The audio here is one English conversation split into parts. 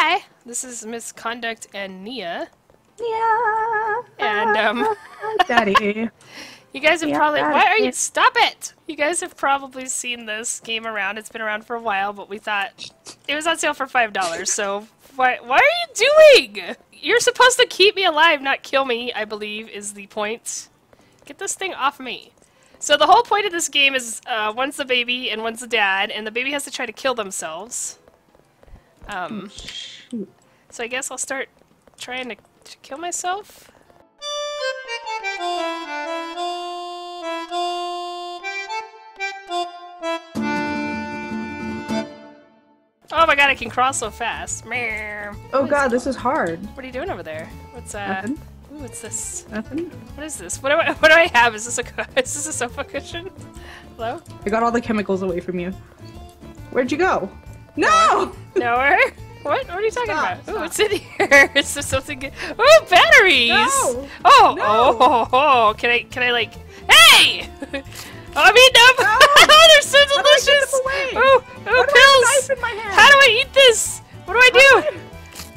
Hi, this is Misconduct and Niea. Yeah. And, um, Daddy. You guys have Yeah, probably. got Why are you. Stop it! You guys have probably seen this game around. It's been around for a while, but we thought it was on sale for $5, so why, why are you doing? You're supposed to keep me alive, not kill me, I believe, is the point. Get this thing off me. So the whole point of this game is uh, one's the baby and one's the dad, and the baby has to try to kill themselves. Um, Shoot. so I guess I'll start trying to, to kill myself. Oh my god, I can cross so fast. Oh god, this is hard. What are you doing over there? What's uh? Nothing. Ooh, what's this? Nothing. What is this? What do I? What do I have? Is this a? Is this a sofa cushion? Hello? I got all the chemicals away from you. Where'd you go? No! Nowhere. What? What are you talking Stop, about? Ooh, stop. what's in here? Is there something good? Oh, batteries! No. Oh, No. oh, oh, oh, Can I? Can I like? Hey! Oh, I mean, no. Oh, they're so How do I get delicious. them? Oh, oh, Why do I have a pills. knife in my hand? How do I eat this? What do I do?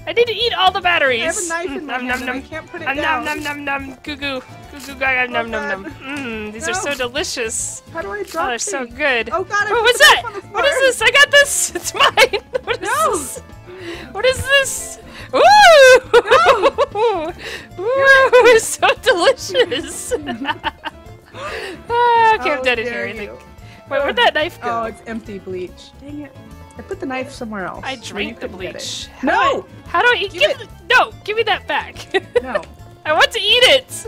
I need to eat all the batteries. I have a knife in my Nom, hand nom, and I nom. can't put it Um, down. nom nom nom nom goo goo goo goo gaga nom nom nom. God. Mmm, these are so delicious. How do I Oh, drop they're so good. Oh god, I Oh, what's the that? knife on the What is this? I got this. It's mine. What is No. this? What is this? Ooh! Ooh, it's so delicious. ah, okay, I'm dead in here. I think. Wait, where'd that knife go? Oh, it's empty bleach. Dang it. I put the knife somewhere else. I drank the couldn't get it. bleach. How No! Do I, how do I eat? Give Give it. no, give me that back. No. I want to eat it.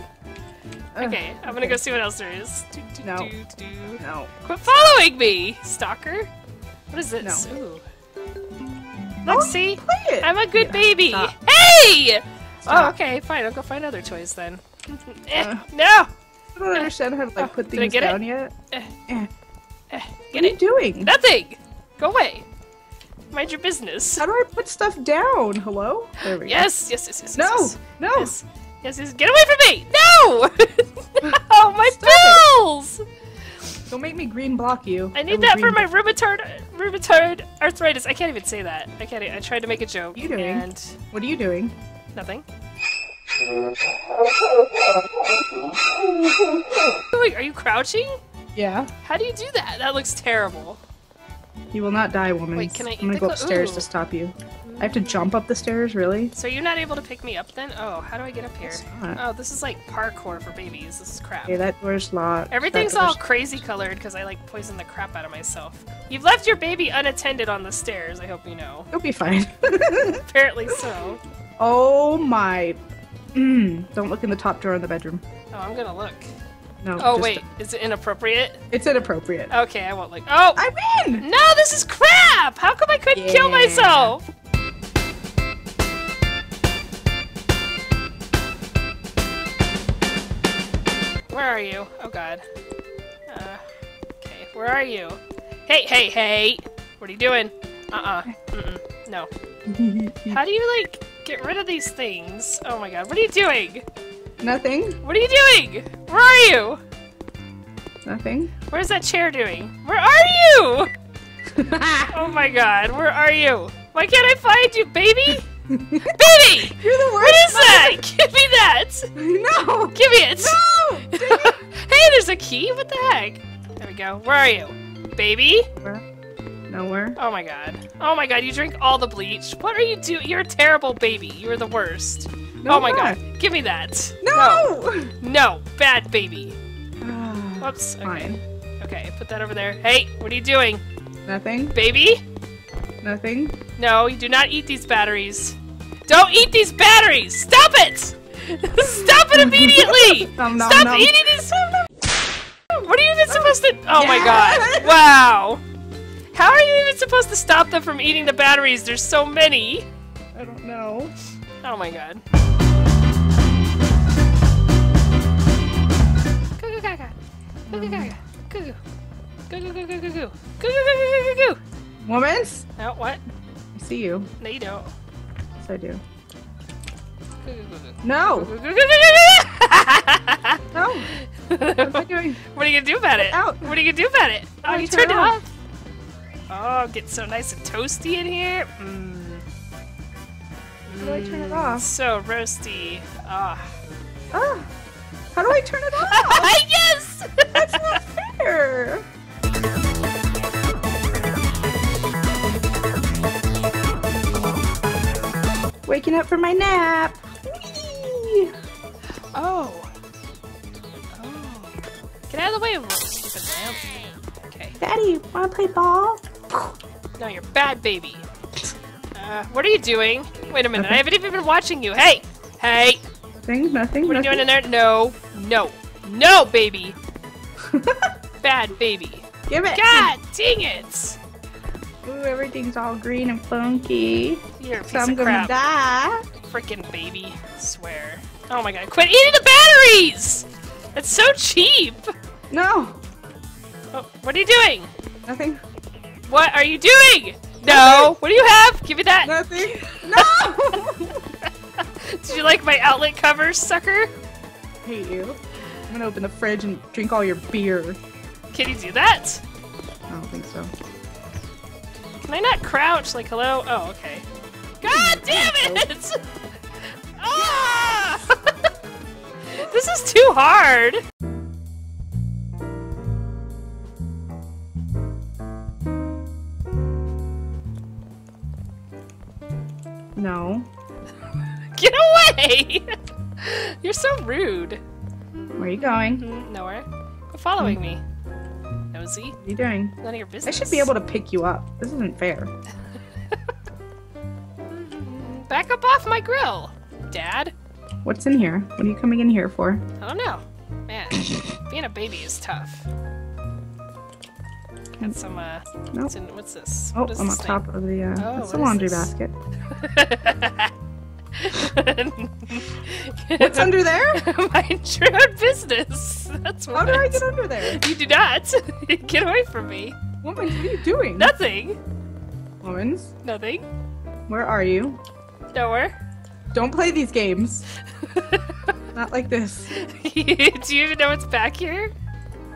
Okay, I'm gonna go see what else there is. Do, do, No. do. No. Quit following me, stalker. What is this? No. Ooh. Oh, Look, see? I'm a good Yeah, baby. stop. Hey! Oh, okay, fine. I'll go find other toys then. eh, Uh. no! I don't understand how to Oh, like put things get it? down yet. Eh, Eh. eh, What are you it? doing? Nothing! Go away. Mind your business. How do I put stuff down? Hello? There we Yes, yes, yes, yes. go. No! yes, No! Yes, yes, yes. Get away from me! No! No, oh, my Stop it. bills! Don't make me green block you. I need will that for my rheumatoid rheumatoid arthritis. I can't even say that. I can't. I tried to make a joke. You doing? And What are you doing? nothing. Wait, are you crouching? Yeah. How do you do that? That looks terrible. You will not die, woman. Wait, can I eat I'm gonna the go upstairs Ooh. to stop you. I have to jump up the stairs, really? So you're not able to pick me up then? Oh, how do I get up here? Oh, this is like parkour for babies. This is crap. Okay, that door's locked. Everything's That all door's- crazy colored because I like poison the crap out of myself. You've left your baby unattended on the stairs, I hope you know. You'll be fine. Apparently so. oh my. Mm, don't look in the top drawer in the bedroom. Oh, I'm gonna look. No. Oh, wait. Is it inappropriate? It's inappropriate. Okay, I won't look. Oh! I'm in! No, this is crap! How come I couldn't kill myself? Where are you? Oh god. Uh, okay, where are you? Hey, hey, hey! What are you doing? Uh-uh. Mm-mm. No. How do you, like, get rid of these things? Oh my god, what are you doing? Nothing. What are you doing? Where are you? Nothing. Where's that chair doing? Where are you? Oh my god, where are you? Why can't I find you, baby? baby! You're the What worst. is that? Give me that! No! Give me it! No! hey, there's a key? What the heck? There we go. Where are you? Baby? Where? Nowhere. Oh my god. Oh my god, you drink all the bleach. What are you doing? You're a terrible baby. You're the worst. No, oh my god. Give me that. No! No, No, bad baby. Ah, Whoops. Okay. Fine. Okay, put that over there. Hey, what are you doing? Nothing. Baby? Nothing. No, you do not eat these batteries. Don't eat these batteries! Stop it! Stop it immediately! Nom, nom, Stop nom. eating these. What are you even supposed to? Oh my god! Wow! How are you even supposed to stop them from eating the batteries? There's so many. I don't know. Oh my god. Goo goo gaga. Goo goo gaga. Goo goo. Goo goo goo goo goo goo. Goo goo goo goo goo goo. Womans? Oh, what? I see you. No, you don't. Yes, I do. No! No! What I doing? What are you gonna do about it? Out. What are you gonna do about it? Oh, you turn turned it it off. Oh, get so nice and toasty in here. Mm. How do I turn it off? So roasty. Ah. Ah, how do I turn it off? yes! That's not fair. Waking up from my nap. Whee! Oh. Oh. Get out of the way, stupid lamp. Okay. Daddy, wanna play ball? No, you're bad, baby. Uh, what are you doing? Wait a minute, I haven't even been watching you. Hey! Hey! Nothing, nothing. What are you doing in there? No. No. No, baby! Bad baby. Give it. God dang it! Ooh, everything's all green and funky. You're a piece So I'm of gonna crap. die. Freaking baby. Swear. Oh my god. Quit eating the batteries! That's so cheap! No, Oh, what are you doing? nothing, What are you doing? No! What do you have? Give me that! nothing. No. Did you like my outlet covers, sucker? hate you. I'm gonna open the fridge and drink all your beer. Can you do that? I don't think so. Can I not crouch? Like, hello? Oh, okay. God damn it! ah! this is too hard! No. Get away! You're so rude. Where are you going? Nowhere. You're following me. Nosy. What are you doing? None of your business. I should be able to pick you up. This isn't fair. Back up off my grill, Dad. What's in here? What are you coming in here for? I don't know. Man, being a baby is tough. Got some, uh, Nope. what's, in, what's this? Oh, What is I'm on this thing? top of the. Uh, Oh, that's the laundry this? basket. What's under there? Mind your own business. That's what. How do I get under there? You do not. get away from me. Woman, what are you doing? Nothing. Womans, Nothing. where are you? Nowhere. Don't play these games. Not like this. do you even know what's back here?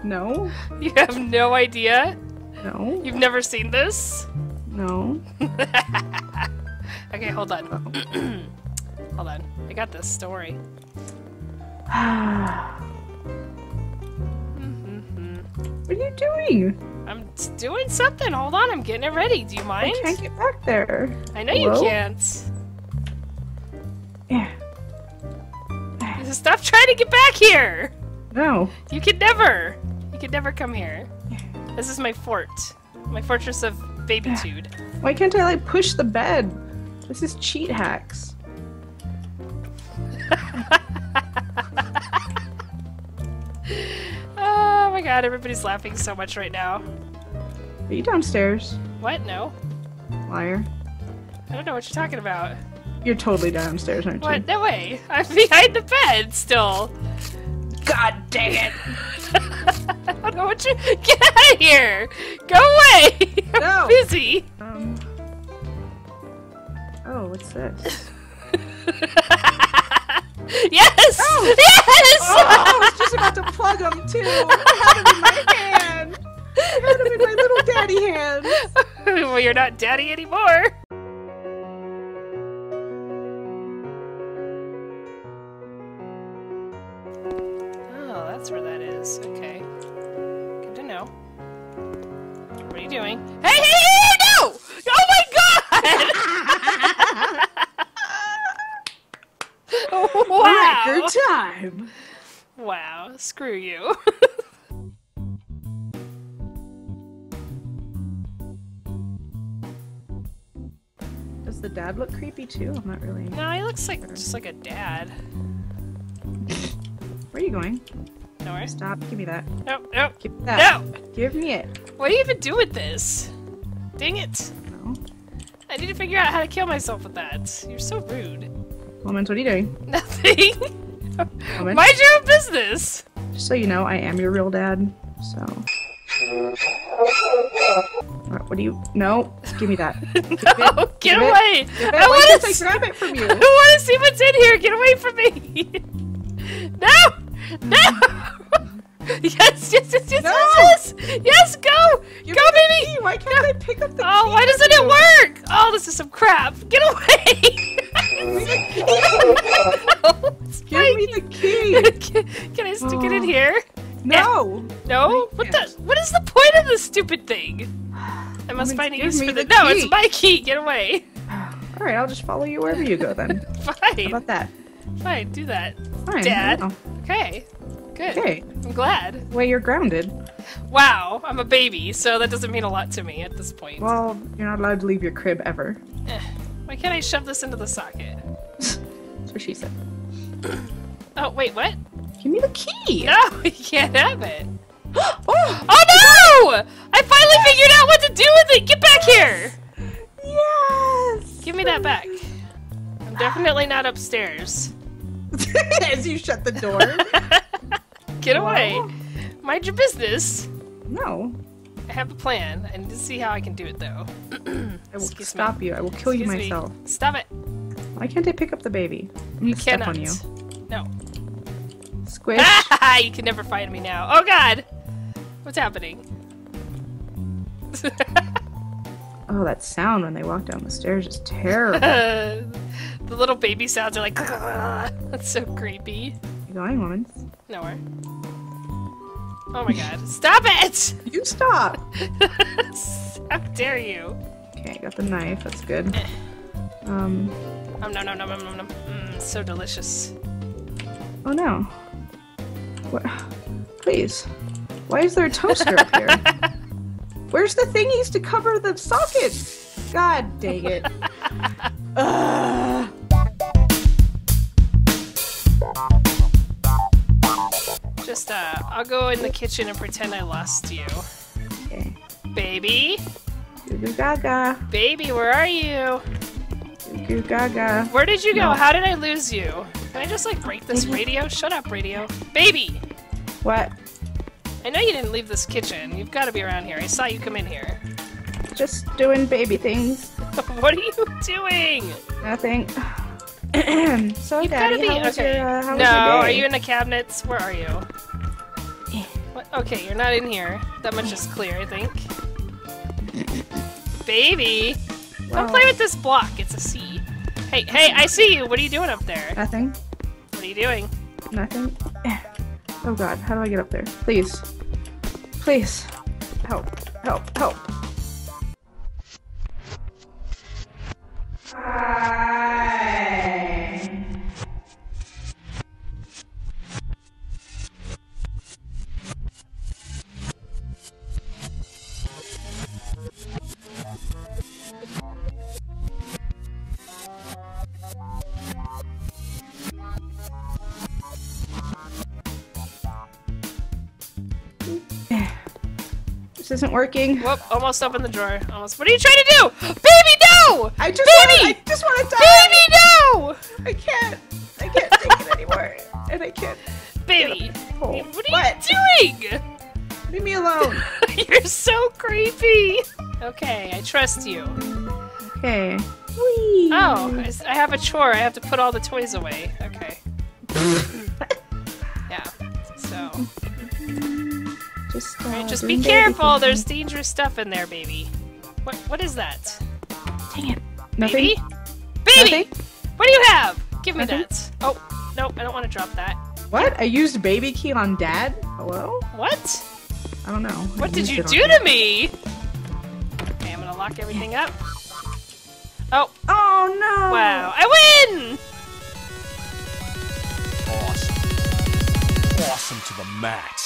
No. You have no idea. No. You've never seen this. No. Okay, hold on. Oh. hold on. I got this. Worry. what are you doing? I'm doing something. Hold on. I'm getting it ready. Do you mind? I can't get back there. I know you can't. Yeah. Stop trying to get back here. No. You can never. You can never come here. This is my fort. My fortress of babytude. Why can't I like push the bed? This is cheat hacks. Oh my god, everybody's laughing so much right now. Are you downstairs? What? No. Liar. I don't know what you're talking about. You're totally downstairs, aren't you? What? No way. I'm behind the bed still. God dang it! I don't know what you. Get out of here! Go away! I'm No. busy. Um. Oh, what's this? yes! Oh. Yes! Oh, I was just about to plug them too. I had them in my hand. I had them in my little daddy hands. well, you're not daddy anymore. Record time. Wow, screw you. Does the dad look creepy too? I'm not really. no, he looks like just like a dad. Where are you going? Nowhere. Stop. Give me that. Nope, nope. Give me that. No! Give me it. What do you even do with this? Dang it. No. I need to figure out how to kill myself with that. You're so rude. Moment, what are you doing? Nothing. Moment. Mind your own business. Just so you know, I am your real dad. So. Alright, what do you? No. Give me that. no, get Give it. away. Give it. I want to. grab it from you? I want to see what's in here. Get away from me. no, no. yes, yes, yes, yes, No. yes, yes. Go, go, baby. Why can't I pick up the Oh, why doesn't it work? Oh, this is some crap. Get away. The can, can I stick it in Oh. here? No. No? What the? What is the point of this stupid thing? I must find a give use for the. the No, it's my key. Get away. All right, I'll just follow you wherever you go then. How Fine. about that? Fine. Do that. Fine. Dad. wow. Okay. Good. Okay. I'm glad. Well, you're grounded. Wow. I'm a baby, so that doesn't mean a lot to me at this point. Well, you're not allowed to leave your crib ever. Eh. Why can't I shove this into the socket? That's what she said. Oh wait, what? Give me the key. No, you can't have it. oh, Oh no! I finally figured out what to do with it. Get back here. yes. Give me that back. I'm definitely not upstairs. As you shut the door. Get away. Wow. Mind your business. no. I have a plan. I need to see how I can do it though. I will Excuse me. stop you. I will kill you Excuse me. myself. Stop it. Why can't I pick up the baby? I'm gonna You step on you. No. Squish. Ah, you can never find me now. Oh god. What's happening? oh, that sound when they walk down the stairs is terrible. the little baby sounds are like that's so creepy. you going, woman? Nowhere. Oh my god. Stop it! You stop. How dare you? Okay, I got the knife. That's good. Um. Um, no, no, no, no, no, no. Mm, so delicious. Oh no. What? Please. Why is there a toaster up here? Where's the thingies to cover the socket? God dang it. Ugh. Just, uh, I'll go in the kitchen and pretend I lost you. Okay. Baby? Goo goo gaga. Baby, where are you? Goo goo gaga. Where did you go? No. How did I lose you? Can I just, like, break this radio? Shut up, radio. Baby! What? I know you didn't leave this kitchen. You've got to be around here. I saw you come in here. Just doing baby things. what are you doing? Nothing. so, You've Daddy, gotta be how was okay. your, uh, how was your day? are you in the cabinets? Where are you? What? Okay, you're not in here. That much is clear, I think. Baby, don't play with this block. It's a C. Hey, hey, I see you. What are you doing up there? Nothing. Are you doing? Nothing. Eh. Oh god, how do I get up there? Please. Please. Help. Help. Help. This isn't working. Whoop! Almost opened the drawer. Almost. What are you trying to do? Baby, no! I just Baby! wanna, I just want to die. Baby, no! I can't. I can't take it anymore. And I can't. Baby, what are what? you doing? Leave me alone. You're so creepy. Okay, I trust you. Okay. Whee. Oh, I have a chore. I have to put all the toys away. Okay. yeah. So, Just, uh, alright, just doing be baby careful. things. There's dangerous stuff in there, baby. What? What is that? Dang it. Baby? Nothing. Baby! Nothing? What do you have? Give me Nothing. that. Oh, no, I don't want to drop that. What? I used baby key on dad? Hello? What? I don't know. What did you do to me? Okay, I'm gonna lock everything up. Oh, Oh no! wow. I win! Awesome. Awesome to the max.